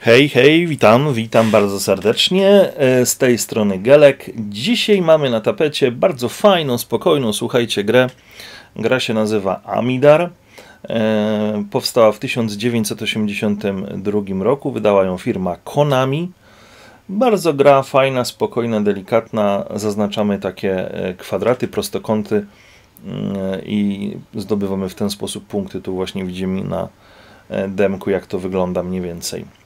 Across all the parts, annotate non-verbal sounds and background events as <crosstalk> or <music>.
Hej, hej, witam, witam bardzo serdecznie. E, Z tej strony Gelek. Dzisiaj mamy na tapecie bardzo fajną, spokojną, słuchajcie, grę. Gra się nazywa Amidar. E, Powstała w 1982 roku. Wydała ją firma Konami. Bardzo gra fajna, spokojna, delikatna. Zaznaczamy takie e, kwadraty, prostokąty mm, i zdobywamy w ten sposób punkty. Tu właśnie widzimy na demku, jak to wygląda mniej więcej.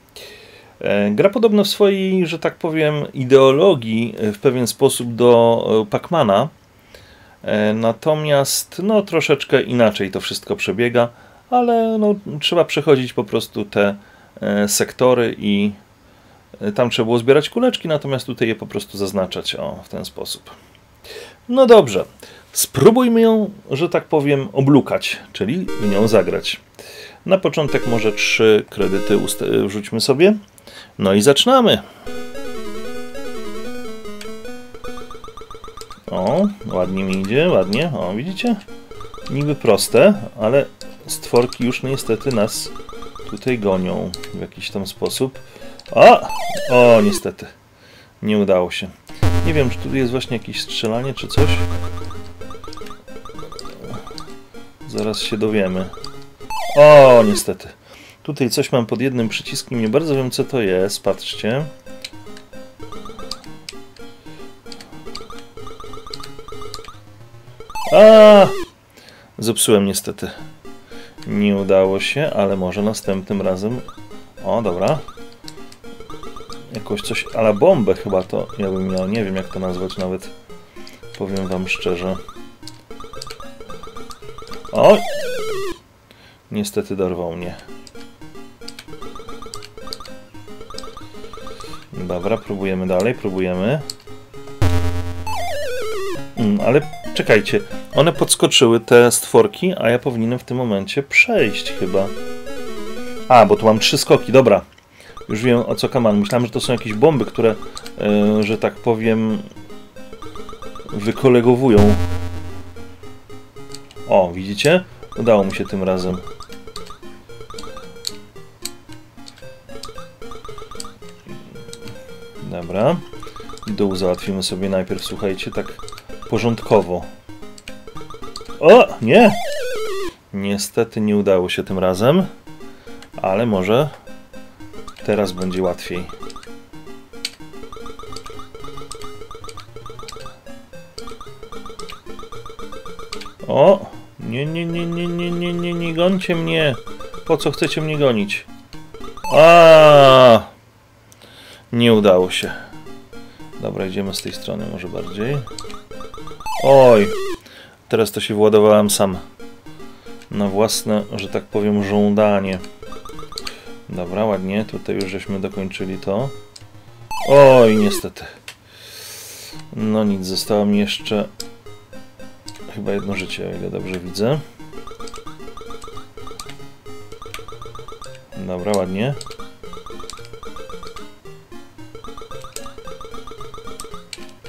E, Gra podobno w swojej, że tak powiem, ideologii e, w pewien sposób do e, Pacmana, natomiast no, troszeczkę inaczej to wszystko przebiega, ale no, trzeba przechodzić po prostu te sektory i tam trzeba było zbierać kuleczki, natomiast tutaj je po prostu zaznaczać o, w ten sposób. No dobrze, spróbujmy ją, że tak powiem, oblukać, czyli w nią zagrać. Na początek może trzy kredyty wrzućmy sobie. No i zaczynamy. O, ładnie mi idzie, ładnie. O, widzicie? Niby proste, ale stworki już niestety nas tutaj gonią w jakiś tam sposób. O! O, niestety. Nie udało się. Nie wiem, czy tu jest właśnie jakieś strzelanie, czy coś. Zaraz się dowiemy. O, niestety. Tutaj coś mam pod jednym przyciskiem, nie bardzo wiem co to jest, patrzcie. A! Zepsułem niestety. Nie udało się, ale może następnym razem... O, dobra. Jakoś coś ala bombę chyba to ja bym miał, nie wiem jak to nazwać nawet. Powiem wam szczerze. O! Niestety dorwał mnie. Dobra, próbujemy dalej, próbujemy. Mm, ale czekajcie, one podskoczyły te stworki, a ja powinienem w tym momencie przejść chyba. A, bo tu mam trzy skoki, dobra. Już wiem o co kaman. Myślałem, że to są jakieś bomby, które, e, że tak powiem, wykolegowują. O, widzicie? Udało mi się tym razem. Dobra. Dół załatwimy sobie najpierw, słuchajcie, tak porządkowo. O, nie! Niestety nie udało się tym razem, ale może teraz będzie łatwiej. O! Nie, nie, nie, nie, nie, nie, nie, nie gońcie mnie! Po co chcecie mnie gonić? A! Nie udało się. Dobra, idziemy z tej strony może bardziej. Oj! Teraz to się władowałem sam. Na własne, że tak powiem, żądanie. Dobra, ładnie. Tutaj już żeśmy dokończyli to. Oj, niestety. No nic, zostało mi jeszcze chyba jedno życie, o ile dobrze widzę. Dobra, ładnie.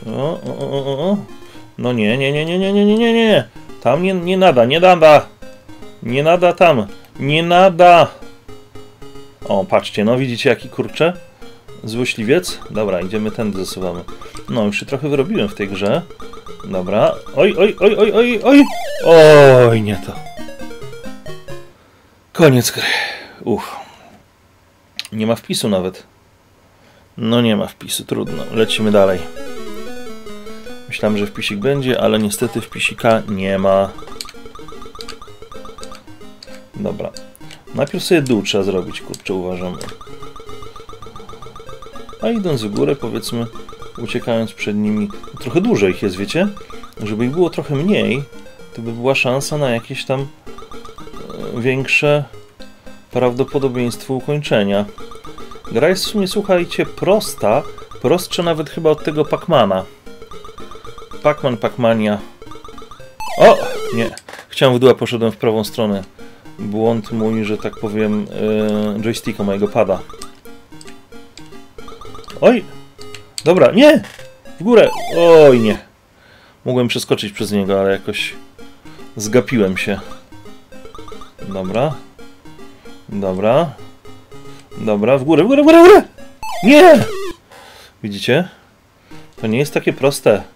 O, o, o, o. No nie, nie, nie, nie, nie, nie, nie, nie, nie. Tam nie, nie nada, nie nada. Nie nada tam. Nie nada. O, patrzcie, no widzicie jaki kurczę? Złośliwiec? Dobra, idziemy tędy zasuwamy. No, już się trochę wyrobiłem w tej grze. Dobra. Oj, oj, oj, oj, oj, oj. Oj, nie to. Koniec gry. Uff. Nie ma wpisu nawet. No nie ma wpisu, trudno. Lecimy dalej. Myślałem, że wpisik będzie, ale niestety wpisika nie ma. Dobra. Najpierw sobie dół trzeba zrobić, kurczę, uważam. A idąc w górę, powiedzmy, uciekając przed nimi, trochę dłużej ich jest, wiecie? Żeby ich było trochę mniej, to by była szansa na jakieś tam e, większe prawdopodobieństwo ukończenia. Gra jest w sumie, słuchajcie, prosta, prostsza nawet chyba od tego Pacmana. Pacman, Pacmania. O! Nie. Chciałem w dół, poszedłem w prawą stronę. Błąd mój, że tak powiem, yy, joysticka mojego pada. Oj! Dobra, nie! W górę! Oj, nie. Mogłem przeskoczyć przez niego, ale jakoś zgapiłem się. Dobra. Dobra. Dobra, w górę, w górę, w górę, w górę! Nie! Widzicie? To nie jest takie proste.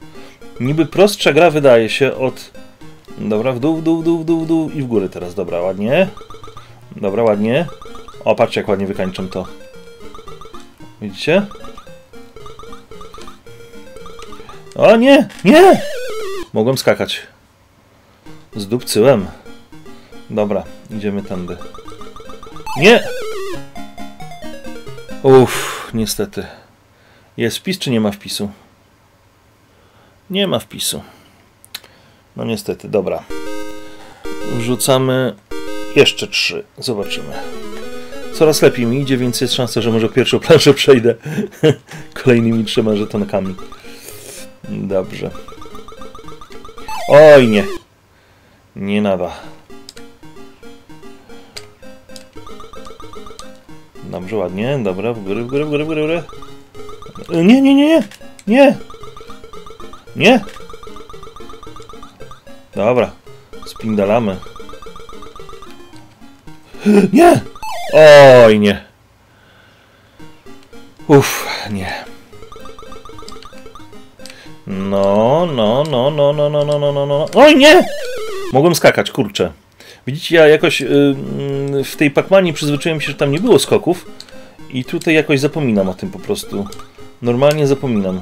Niby prostsza gra wydaje się od... Dobra, w dół, w dół, w dół, w dół, w dół i w górę teraz. Dobra, ładnie. Dobra, ładnie. O, patrzcie jak ładnie wykańczam to. Widzicie? O nie, nie! Mogłem skakać. Zdupcyłem. Dobra, idziemy tędy. Nie! Uff, niestety. Jest wpis czy nie ma wpisu? Nie ma wpisu. No niestety, dobra. Wrzucamy jeszcze trzy. Zobaczymy. Coraz lepiej mi idzie, więc jest szansa, że może pierwszą planszę przejdę <laughs> kolejnymi trzema żetonkami. Dobrze. Oj, nie. Nie nada. Dobrze, ładnie. Dobra, w górę, w górę, w górę. W górę. Nie, nie, nie, nie. Nie. Nie. Dobra. Spindalamy. Nie. Oj, nie. Uff, nie. No, no, no, no, no, no, no, no, no, no. Oj, nie! Mogłem skakać, kurczę. Widzicie, ja jakoś y, y, w tej Pacmanii przyzwyczaiłem się, że tam nie było skoków i tutaj jakoś zapominam o tym po prostu. Normalnie zapominam.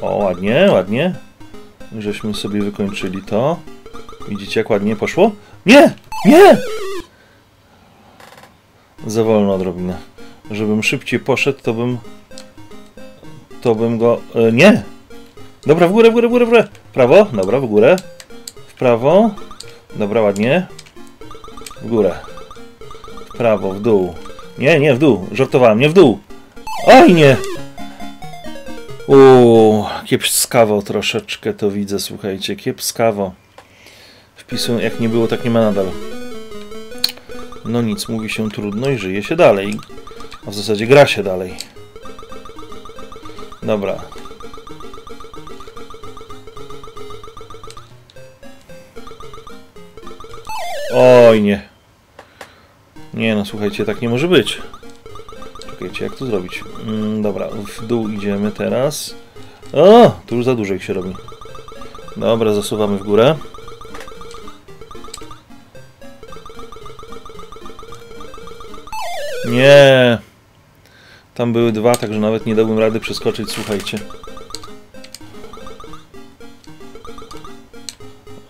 O, ładnie, ładnie. Żeśmy sobie wykończyli to. Widzicie, jak ładnie poszło? Nie! Nie! Za wolno odrobinę. Żebym szybciej poszedł, to bym... To bym go... E, nie! Dobra, w górę, w górę, w górę, w górę. Prawo, dobra, w górę. W prawo. Dobra, ładnie. W górę. W prawo, w dół. Nie, nie, w dół. Żartowałem, nie w dół. Oj, nie! Uuu, kiepskawo troszeczkę to widzę, słuchajcie, kiepskawo. Wpisu jak nie było, tak nie ma nadal. No nic, mówi się trudno i żyje się dalej. A w zasadzie gra się dalej. Dobra. Oj, nie. Nie no, słuchajcie, tak nie może być. Czekajcie, jak to zrobić? Mm, dobra, w dół idziemy teraz. O, tu już za dużo ich się robi. Dobra, zasuwamy w górę. Nie. Tam były dwa, także nawet nie dałbym rady przeskoczyć, słuchajcie.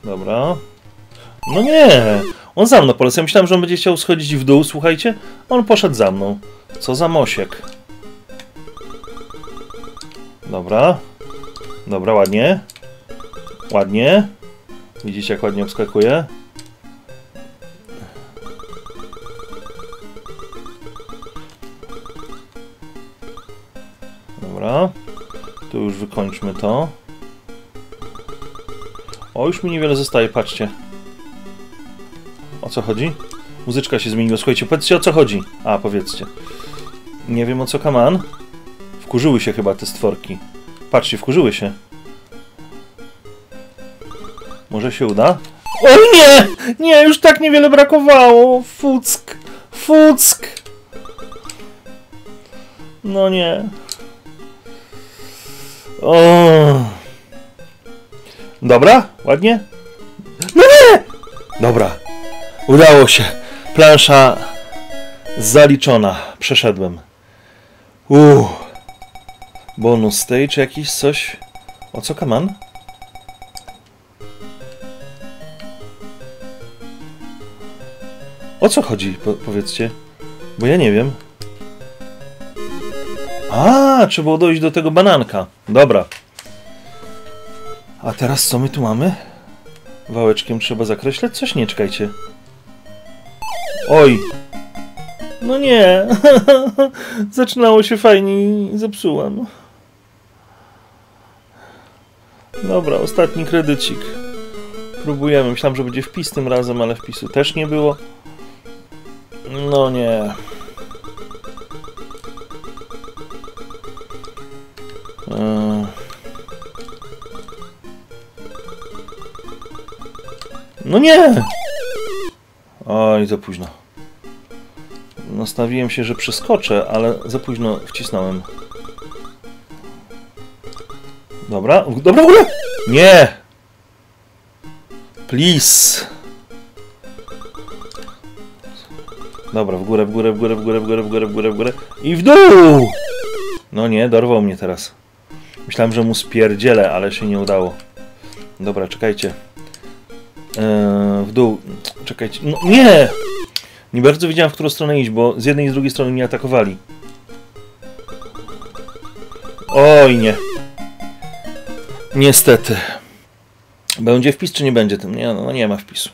Dobra. No nie! On za mną polecał. Myślałem, że on będzie chciał schodzić w dół, słuchajcie. On poszedł za mną. Co za mosiek. Dobra. Dobra, ładnie. Ładnie. Widzicie, jak ładnie obskakuje? Dobra. Tu już wykończmy to. O, już mi niewiele zostaje, patrzcie. O co chodzi? Muzyczka się zmieniła. Słuchajcie, powiedzcie o co chodzi. A, powiedzcie. Nie wiem o co kaman. Wkurzyły się chyba te stworki. Patrzcie, wkurzyły się. Może się uda? O nie! Nie, już tak niewiele brakowało. Fuck. Fuck. No nie. O. Dobra, ładnie. No nie! Dobra, udało się. Plansza zaliczona. Przeszedłem. Uuu. Bonus stage jakiś, coś. O co kaman? O co chodzi, po powiedzcie? Bo ja nie wiem. A, trzeba było dojść do tego bananka. Dobra. A teraz co my tu mamy? Wałeczkiem trzeba zakreślać? Coś nie, czekajcie. Oj. No nie. <laughs> Zaczynało się fajnie i zepsułem. Dobra, ostatni kredycik. Próbujemy. Myślałem, że będzie wpis tym razem, ale wpisu też nie było. No nie. E. No nie! Oj, za późno. Nastawiłem się, że przeskoczę, ale za późno wcisnąłem. Dobra, dobra, w górę! Nie! Please! Dobra, w górę, w górę, w górę, w górę, w górę, w górę, w górę, w górę i w dół! No nie, dorwał mnie teraz. Myślałem, że mu spierdzielę, ale się nie udało. Dobra, czekajcie. Eee, w dół. Czekajcie. No, nie! Nie bardzo wiedziałem, w którą stronę iść, bo z jednej i z drugiej strony mnie atakowali. Oj, nie. Niestety. Będzie wpis, czy nie będzie tym? Nie, no nie ma wpisu.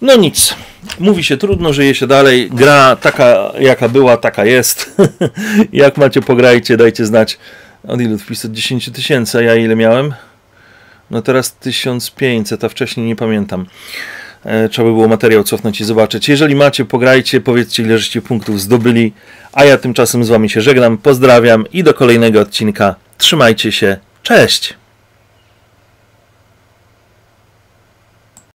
No nic. Mówi się trudno, żyje się dalej. Gra taka, jaka była, taka jest. <laughs> Jak macie, pograjcie, dajcie znać. Od ilu wpisów? 10 tysięcy, a ja ile miałem? No teraz 1500, a wcześniej nie pamiętam. E, Trzeba by było materiał cofnąć i zobaczyć. Jeżeli macie, pograjcie, powiedzcie ile żeście punktów zdobyli. A ja tymczasem z wami się żegnam, pozdrawiam i do kolejnego odcinka. Trzymajcie się, cześć!